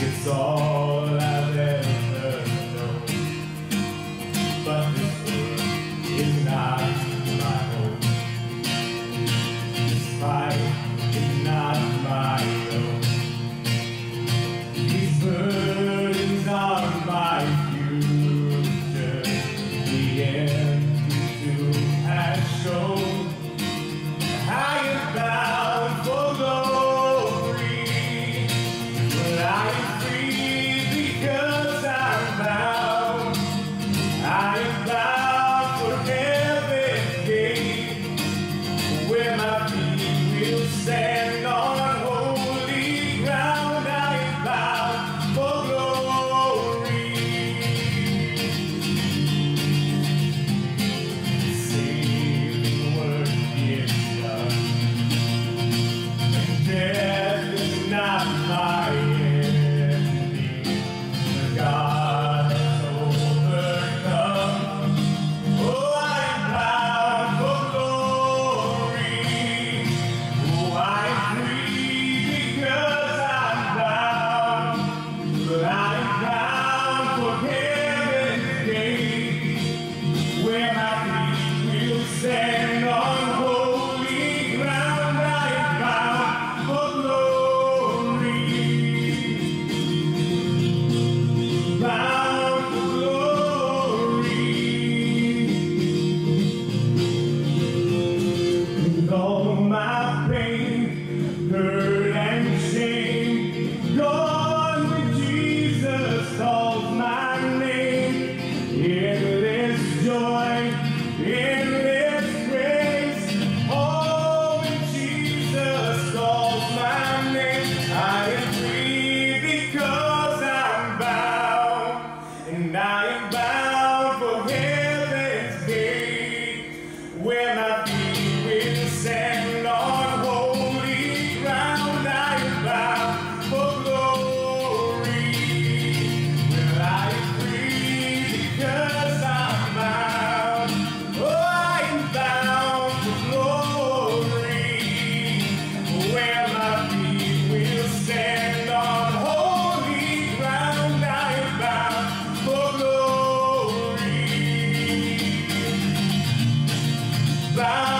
it's all goodbye.